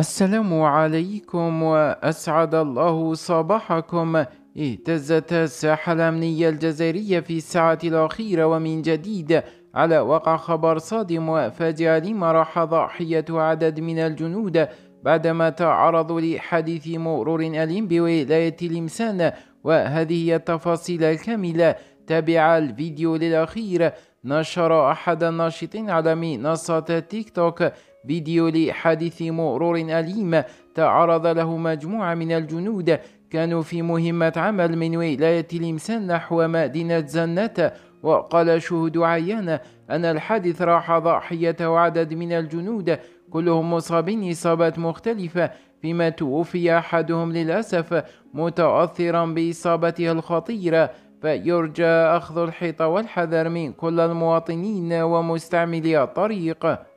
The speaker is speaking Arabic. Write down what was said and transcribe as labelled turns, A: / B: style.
A: السلام عليكم وأسعد الله صباحكم. اهتزت الساحة الأمنية الجزائرية في الساعة الأخيرة ومن جديد على وقع خبر صادم وفاجئ لما راح ضحية عدد من الجنود بعدما تعرضوا لحادث مرور أليم بولاية لمسان. وهذه التفاصيل الكاملة تابع الفيديو للأخير. نشر أحد الناشطين على منصة تيك توك فيديو لحادث مرور أليم تعرض له مجموعة من الجنود كانوا في مهمة عمل من ولاية لمسان نحو مدينة زنة وقال شهود عيان أن الحادث راح ضحية عدد من الجنود كلهم مصابين إصابات مختلفة فيما توفي أحدهم للأسف متأثرا بإصابته الخطيرة فيرجى أخذ الحيطة والحذر من كل المواطنين ومستعملي الطريق.